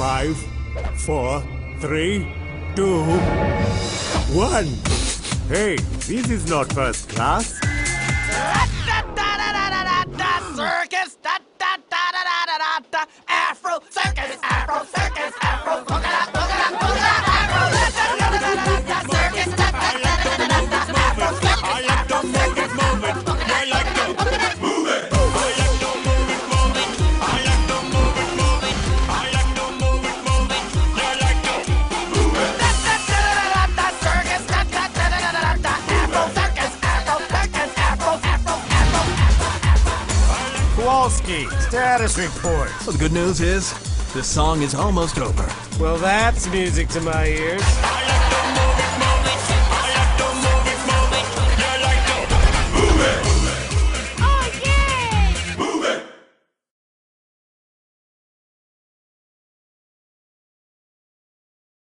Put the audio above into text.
Five, four, three, two, one. Hey, this is not first class. Kowalski. Status report. Well, the good news is, the song is almost over. Well, that's music to my ears.